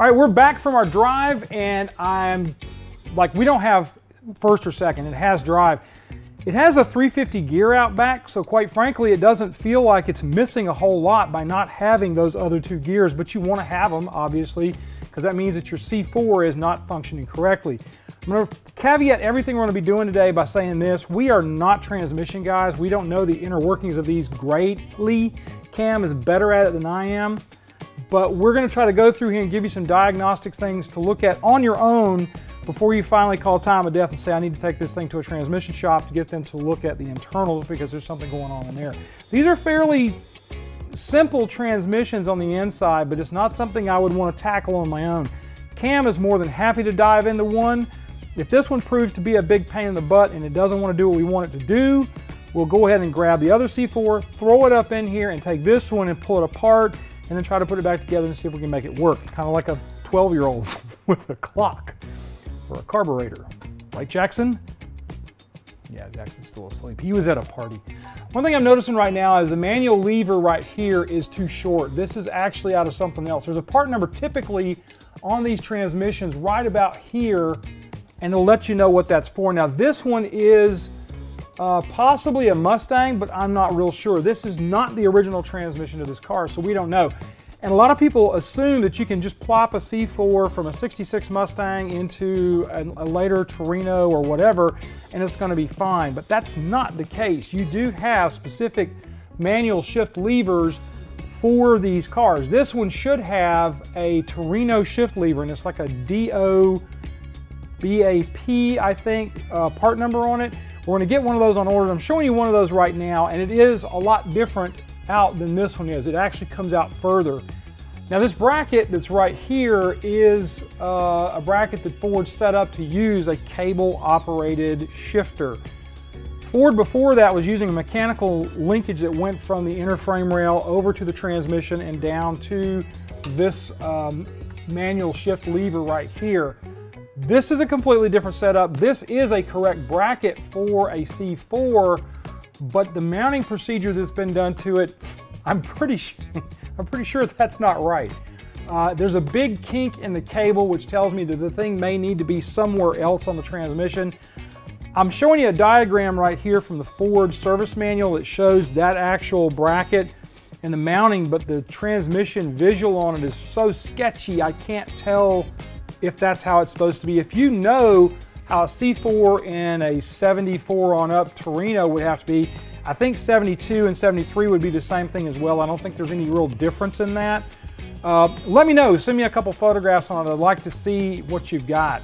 All right, we're back from our drive and I'm like, we don't have first or second, it has drive. It has a 350 gear out back, so quite frankly, it doesn't feel like it's missing a whole lot by not having those other two gears, but you wanna have them, obviously, because that means that your C4 is not functioning correctly. I'm gonna caveat everything we're gonna be doing today by saying this, we are not transmission guys. We don't know the inner workings of these greatly. Cam is better at it than I am but we're gonna try to go through here and give you some diagnostics things to look at on your own before you finally call time of death and say, I need to take this thing to a transmission shop to get them to look at the internals because there's something going on in there. These are fairly simple transmissions on the inside, but it's not something I would want to tackle on my own. Cam is more than happy to dive into one. If this one proves to be a big pain in the butt and it doesn't want to do what we want it to do, we'll go ahead and grab the other C4, throw it up in here and take this one and pull it apart and then try to put it back together and see if we can make it work. Kind of like a 12 year old with a clock or a carburetor. Right, Jackson? Yeah, Jackson's still asleep. He was at a party. One thing I'm noticing right now is the manual lever right here is too short. This is actually out of something else. There's a part number typically on these transmissions right about here, and it'll let you know what that's for. Now this one is uh, possibly a Mustang, but I'm not real sure. This is not the original transmission of this car, so we don't know. And a lot of people assume that you can just plop a C4 from a 66 Mustang into a, a later Torino or whatever, and it's gonna be fine. But that's not the case. You do have specific manual shift levers for these cars. This one should have a Torino shift lever, and it's like a DO BAP, I think, uh, part number on it. We're gonna get one of those on order. I'm showing you one of those right now, and it is a lot different out than this one is. It actually comes out further. Now this bracket that's right here is uh, a bracket that Ford set up to use a cable operated shifter. Ford before that was using a mechanical linkage that went from the inner frame rail over to the transmission and down to this um, manual shift lever right here. This is a completely different setup. This is a correct bracket for a C4, but the mounting procedure that's been done to it, I'm pretty sure, I'm pretty sure that's not right. Uh, there's a big kink in the cable, which tells me that the thing may need to be somewhere else on the transmission. I'm showing you a diagram right here from the Ford service manual that shows that actual bracket and the mounting, but the transmission visual on it is so sketchy, I can't tell if that's how it's supposed to be. If you know how a C4 and a 74 on up Torino would have to be, I think 72 and 73 would be the same thing as well. I don't think there's any real difference in that. Uh, let me know, send me a couple photographs on it. I'd like to see what you've got.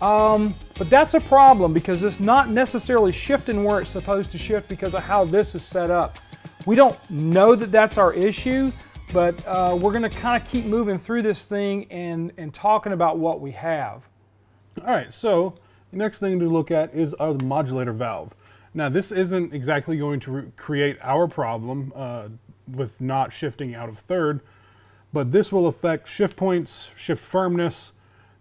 Um, but that's a problem because it's not necessarily shifting where it's supposed to shift because of how this is set up. We don't know that that's our issue, but uh, we're gonna kind of keep moving through this thing and, and talking about what we have. All right, so the next thing to look at is our modulator valve. Now this isn't exactly going to create our problem uh, with not shifting out of third, but this will affect shift points, shift firmness,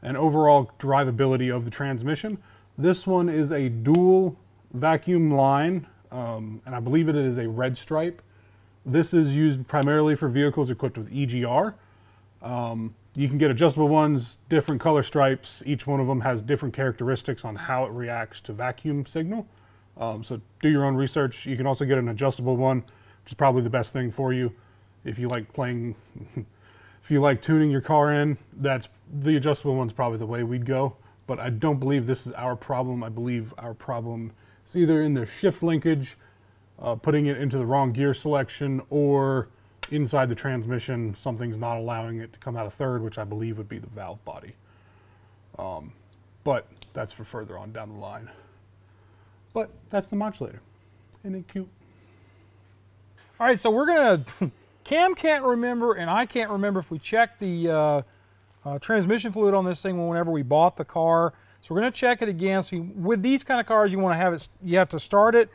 and overall drivability of the transmission. This one is a dual vacuum line, um, and I believe it is a red stripe. This is used primarily for vehicles equipped with EGR. Um, you can get adjustable ones, different color stripes. Each one of them has different characteristics on how it reacts to vacuum signal. Um, so do your own research. You can also get an adjustable one, which is probably the best thing for you. If you like playing, if you like tuning your car in, that's the adjustable one's probably the way we'd go. But I don't believe this is our problem. I believe our problem is either in the shift linkage uh, putting it into the wrong gear selection or inside the transmission, something's not allowing it to come out of third, which I believe would be the valve body. Um, but that's for further on down the line. But that's the modulator. Isn't it cute? All right, so we're gonna, Cam can't remember and I can't remember if we checked the uh, uh, transmission fluid on this thing whenever we bought the car. So we're gonna check it again. So you, with these kind of cars, you wanna have it, you have to start it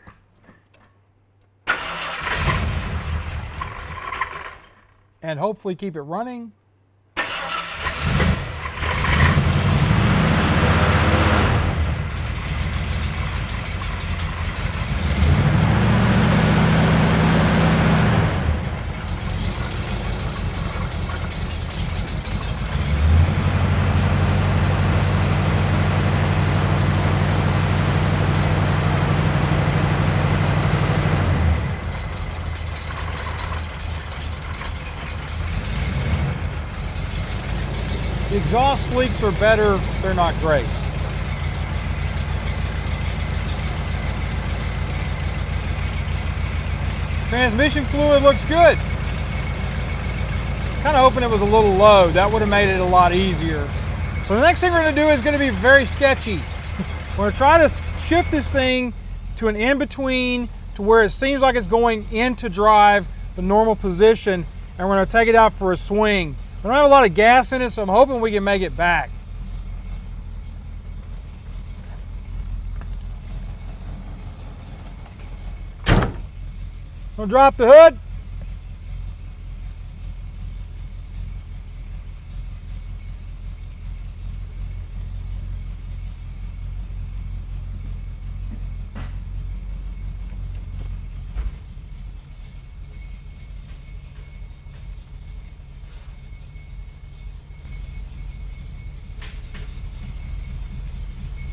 and hopefully keep it running. Exhaust leaks are better, they're not great. Transmission fluid looks good. Kind of hoping it was a little low. That would have made it a lot easier. So the next thing we're to do is going to be very sketchy. We're to try to shift this thing to an in-between to where it seems like it's going into drive, the normal position, and we're to take it out for a swing. We don't have a lot of gas in it, so I'm hoping we can make it back. We'll drop the hood.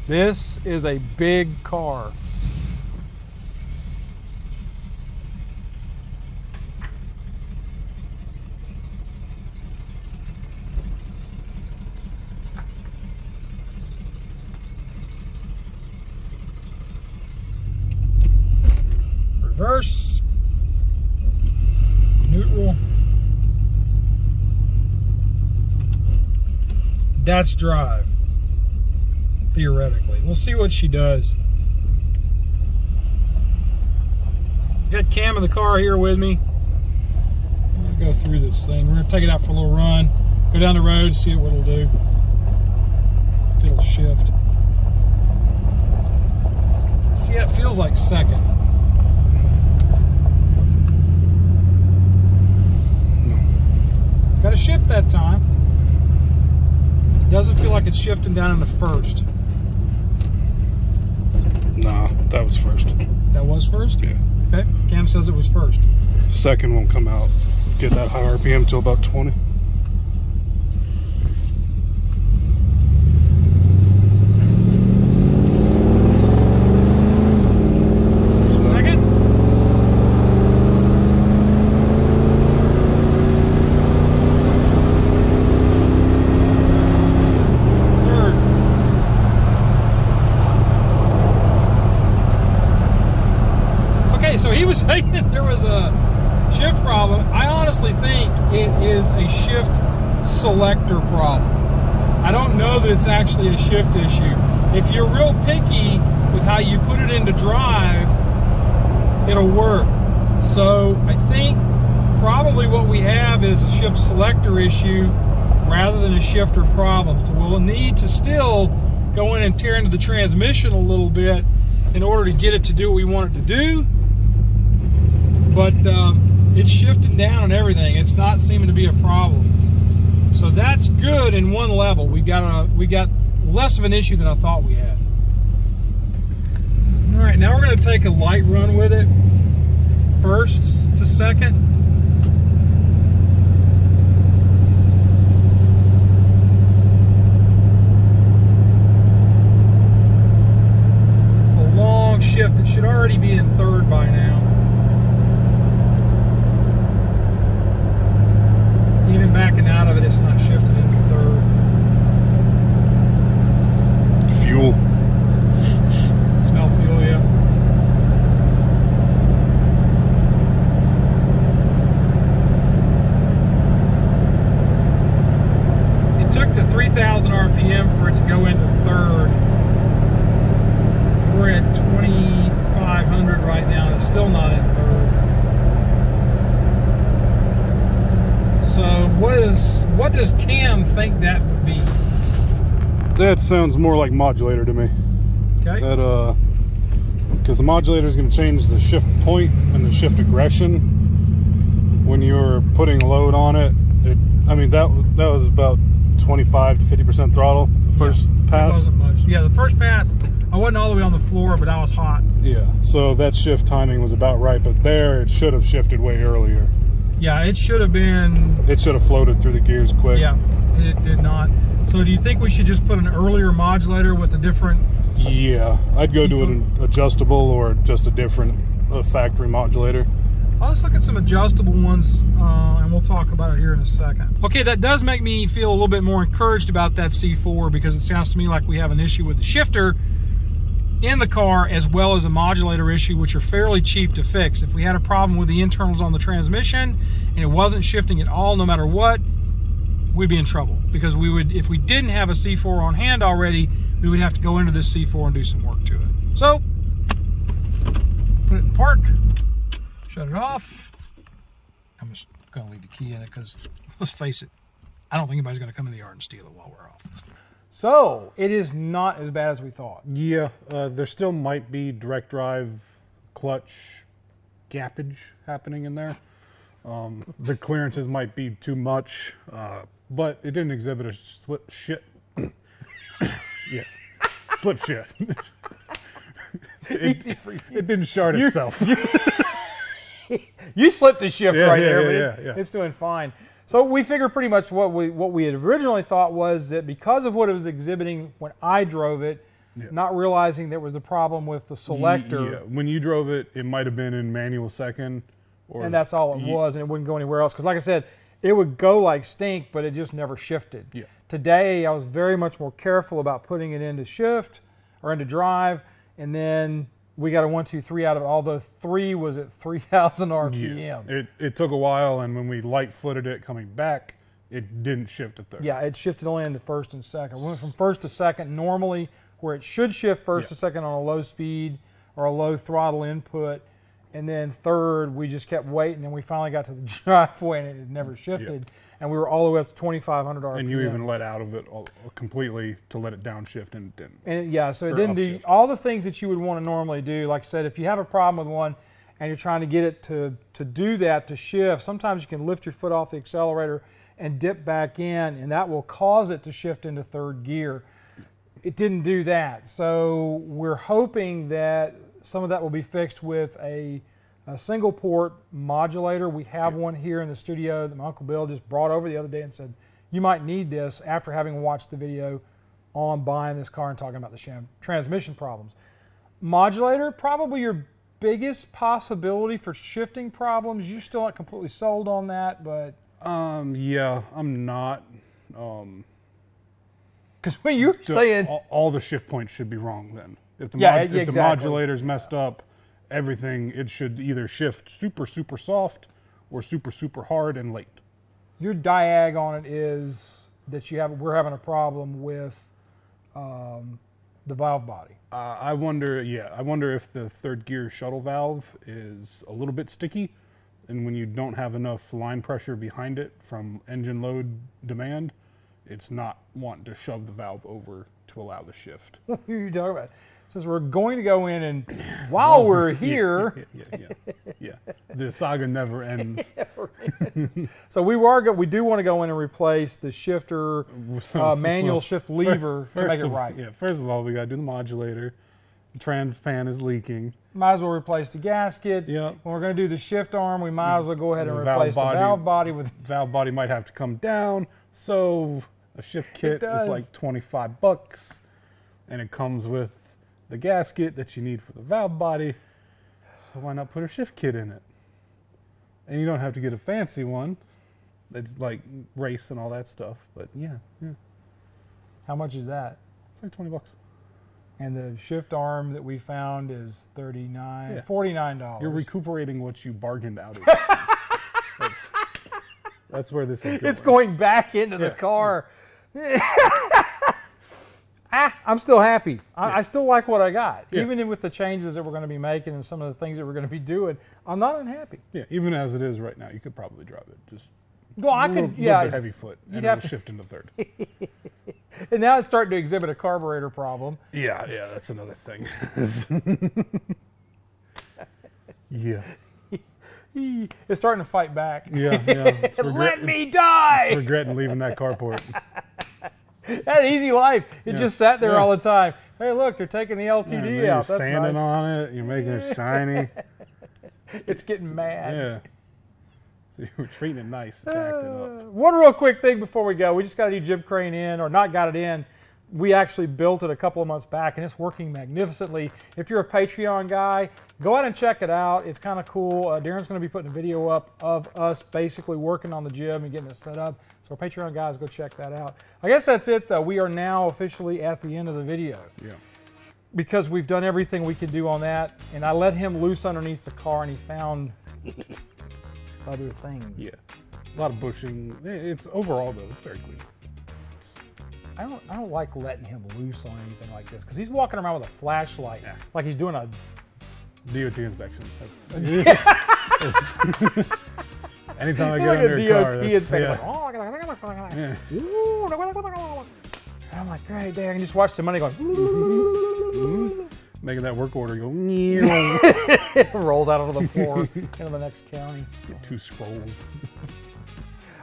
This is a big car. Reverse, neutral. That's drive theoretically. We'll see what she does. Got Cam in the car here with me. Gonna go through this thing. We're gonna take it out for a little run, go down the road, see what it'll do. If it'll shift. See, it feels like second. Got to shift that time. It Doesn't feel like it's shifting down in the first. Nah, that was first. That was first? Yeah. Okay. Cam says it was first. Second won't come out. Get that high RPM till about 20. Second? Third. Okay, so he was saying that there was a shift problem. I honestly think it is a shift selector problem. I don't know that it's actually a shift issue. If you're real picky with how you put it into drive, it'll work. So I think probably what we have is a shift selector issue rather than a shifter problem. So we'll need to still go in and tear into the transmission a little bit in order to get it to do what we want it to do. But um, it's shifting down and everything. It's not seeming to be a problem. So that's good in one level. We got a we got less of an issue than I thought we had. All right, now we're to take a light run with it first to second. It's a long shift. It should already be in third by now. Even backing out of it, it's not shifting into third. Fuel. Smell fuel, yeah. It took to 3,000 RPM for it to go into third. We're at 2,500 right now, and it's still not in third. So, what is what does Cam think that would be? That sounds more like modulator to me. Okay. That uh, because the modulator is going to change the shift point and the shift aggression when you're putting load on it. It, I mean that that was about 25 to 50 percent throttle the first That pass. much. Yeah, the first pass, I wasn't all the way on the floor, but I was hot. Yeah, so that shift timing was about right, but there it should have shifted way earlier. Yeah, it should have been. It should have floated through the gears quick. Yeah, it did not. So, do you think we should just put an earlier modulator with a different? Yeah, I'd go to an adjustable or just a different uh, factory modulator. let's look at some adjustable ones uh, and we'll talk about it here in a second. Okay, that does make me feel a little bit more encouraged about that C4 because it sounds to me like we have an issue with the shifter in the car as well as a modulator issue which are fairly cheap to fix. If we had a problem with the internals on the transmission and it wasn't shifting at all no matter what, we'd be in trouble because we would if we didn't have a C4 on hand already, we would have to go into this C4 and do some work to it. So, put it in park, shut it off. I'm just gonna leave the key in it because let's face it, I don't think anybody's gonna come in the yard and steal it while we're off. So it is not as bad as we thought. Yeah, uh, there still might be direct drive clutch gappage happening in there. Um, the clearances might be too much, uh, but it didn't exhibit a slip shit. yes, slip shit. it, you. it didn't shard itself. You slipped the shift Yeah, right yeah, there, yeah, but yeah, it- yeah. it's doing fine. So we figured pretty much what we what we had originally thought was that because of what it was exhibiting when I drove it, not realizing there was the problem with the selector, Yeah, when you drove it, it might have been in manual second, or and that's all it was, and it wouldn't go anywhere else. Because like I said, it would go like stink, but it just never shifted. Yeah. Today I was very much more careful about putting it into shift or into drive, and then we got a one, two, three out of it. Although three was at 3,000 RPM. Yeah, it, it took a while, and when we light footed it coming back, it didn't shift to third. Yeah, it shifted only into first and second. We went from first to second normally, where it should shift first Yeah. to second on a low speed or a low throttle input, and then third we just kept waiting, and we finally got to the driveway and it had never shifted, and we were all the way up to 2,500 RPM. and you even let out of it all, completely to let it downshift, and it didn't. And it- yeah, so it didn't do all the things that you would want to normally do. Like I said, if you have a problem with one and you're trying to get it to, to do that, to shift, sometimes you can lift your foot off the accelerator and dip back in, and that will cause it to shift into third gear. It didn't do that. So we're hoping that some of that will be fixed with a, a single port modulator. We have one here in the studio that my Uncle Bill just brought over the other day and said, you might need this after having watched the video on buying this car and talking about the sham transmission problems. Modulator, probably your biggest possibility for shifting problems. You're still not completely sold on that, but Um, yeah, I'm not. Um, because when you were the- saying, all, all the shift points should be wrong then. If the, Yeah, mod, yeah, if the modulator's messed up, everything it should either shift super super soft or super super hard and late. your diag on it is that you have we're having a problem with um, the valve body. Uh, I wonder, yeah, I wonder if the third gear shuttle valve is a little bit sticky, and when you don't have enough line pressure behind it from engine load demand, it's not wanting to shove the valve over to allow the shift. What are you talking about? Since we're going to go in and while we're here, yeah, yeah, yeah, yeah. The saga never ends. never ends. so we are go, we do want to go in and replace the shifter uh, manual Well, shift lever to make First it of- right. Yeah, first of all, we got to do the modulator. The trans pan is leaking. Might as well replace the gasket. Yeah. When we're going to do the shift arm, we might as well go ahead and The valve replace body. the valve body with. valve body might have to come down. So a shift kit is like 25 bucks and it comes with the gasket that you need for the valve body. So why not put a shift kit in it? And you don't have to get a fancy one that's like race and all that stuff. But yeah, yeah. How much is that? It's like 20 bucks. And the shift arm that we found is 39 Yeah. $49. You're recuperating what you bargained out of. that's, that's where this is going. it's going back into the car. Yeah. ah, I'm still happy. I, I still like what I got. Yeah. Even with the changes that we're going to be making and some of the things that we're going to be doing, I'm not unhappy. Yeah, even as it is right now, you could probably drive it. Just Well, I little, could, little yeah. bit heavy foot, you'd and have to- shift into third. And now it's starting to exhibit a carburetor problem. yeah, yeah, that's another thing. yeah, It's starting to fight back. yeah, yeah. It's Let me die! regretting leaving that carport. That easy life. It Yeah. just sat there Yeah. all the time. Hey, look, they're taking the Yeah, LTD you're out. That's sanding nice. on it. You're making it shiny. It's getting mad. yeah. So you were treating it nice. It's acting up. Uh, one real quick thing before we go. We just got to do Jib crane in, or not got it in, we actually built it a couple of months back and it's working magnificently. If you're a Patreon guy, go out and check it out. It's kind of cool. Uh, Darren's going to be putting a video up of us basically working on the jib and getting it set up. So Patreon guys, go check that out. I guess that's it. Though. We are now officially at the end of the video Yeah. because we've done everything we could do on that. And I let him loose underneath the car and he found other things. Yeah. A lot of bushing. It's overall though, it's very clean. I don't, I don't like letting him loose on anything like this because he's walking around with a flashlight Yeah. like he's doing a DOT inspection. That's, anytime I get like under a car, DOT that's- inspector. yeah. Like, oh, I I I. And I'm like, great, Darren. You just watch the money going, Making that work order go. it rolls out onto the floor into the next county. Get Two scrolls.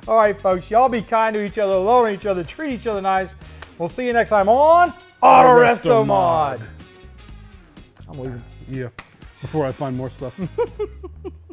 All right, folks, y'all be kind to each other, love each other, treat each other nice. We'll see you next time on Autorestomod. I'm leaving. Yeah. Before I find more stuff.